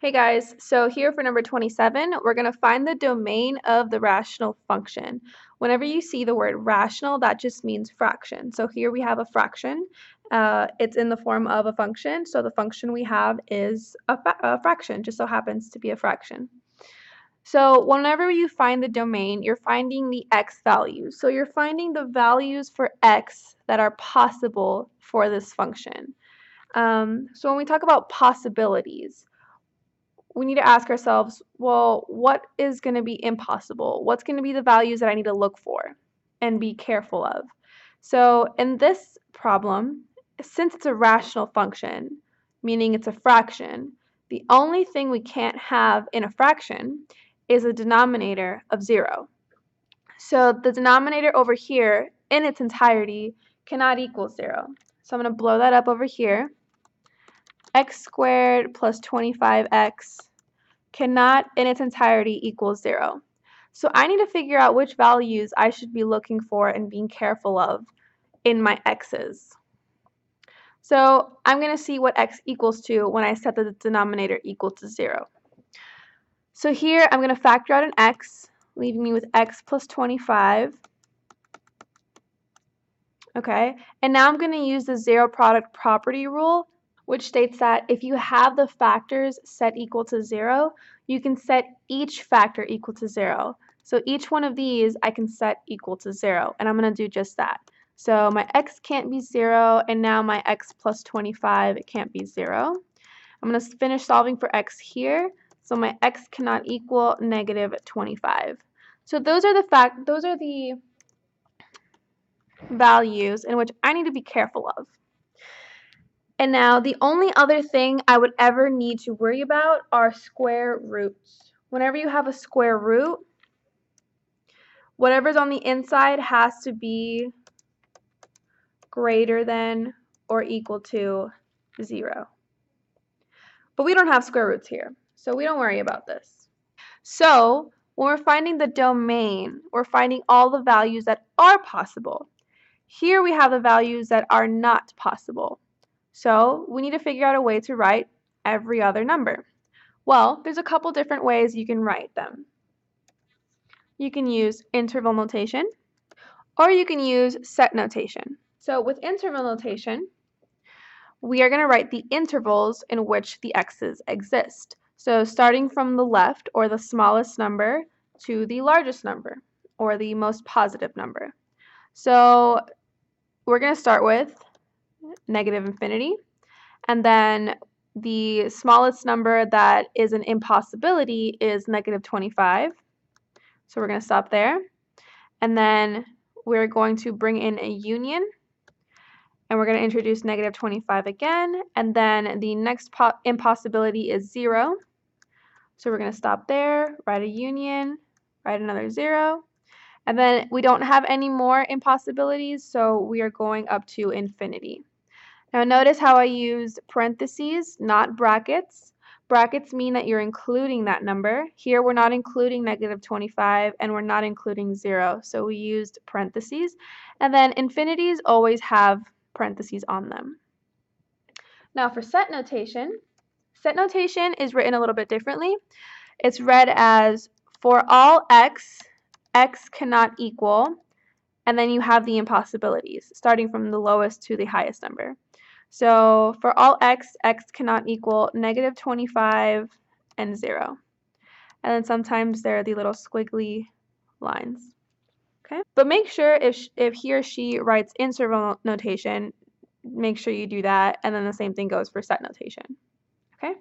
Hey guys, so here for number 27, we're going to find the domain of the rational function. Whenever you see the word rational, that just means fraction. So here we have a fraction. Uh, it's in the form of a function, so the function we have is a, a fraction, just so happens to be a fraction. So whenever you find the domain, you're finding the x values. So you're finding the values for x that are possible for this function. Um, so when we talk about possibilities, we need to ask ourselves, well, what is going to be impossible? What's going to be the values that I need to look for and be careful of? So in this problem, since it's a rational function, meaning it's a fraction, the only thing we can't have in a fraction is a denominator of 0. So the denominator over here in its entirety cannot equal 0. So I'm going to blow that up over here. X squared plus 25x cannot in its entirety equal 0. So I need to figure out which values I should be looking for and being careful of in my x's. So I'm going to see what x equals to when I set the denominator equal to 0. So here I'm going to factor out an x, leaving me with x plus 25. Okay, and now I'm going to use the zero product property rule which states that if you have the factors set equal to 0, you can set each factor equal to 0. So each one of these I can set equal to 0, and I'm going to do just that. So my x can't be 0, and now my x plus 25 it can't be 0. I'm going to finish solving for x here, so my x cannot equal negative 25. So those are the fact those are the values in which I need to be careful of. And now the only other thing I would ever need to worry about are square roots. Whenever you have a square root, whatever's on the inside has to be greater than or equal to 0. But we don't have square roots here, so we don't worry about this. So when we're finding the domain, we're finding all the values that are possible. Here we have the values that are not possible. So we need to figure out a way to write every other number. Well, there's a couple different ways you can write them. You can use interval notation, or you can use set notation. So with interval notation, we are going to write the intervals in which the x's exist. So starting from the left, or the smallest number, to the largest number, or the most positive number. So we're going to start with negative infinity. And then the smallest number that is an impossibility is negative 25. So we're going to stop there. And then we're going to bring in a union. And we're going to introduce negative 25 again. And then the next impossibility is 0. So we're going to stop there, write a union, write another 0. And then we don't have any more impossibilities, so we are going up to infinity. Now notice how I used parentheses, not brackets. Brackets mean that you're including that number. Here we're not including negative 25 and we're not including 0, so we used parentheses. And then infinities always have parentheses on them. Now for set notation, set notation is written a little bit differently. It's read as for all x, x cannot equal, and then you have the impossibilities, starting from the lowest to the highest number. So for all x, x cannot equal negative 25 and 0. And then sometimes there are the little squiggly lines. Okay, but make sure if, if he or she writes interval notation, make sure you do that. And then the same thing goes for set notation. Okay.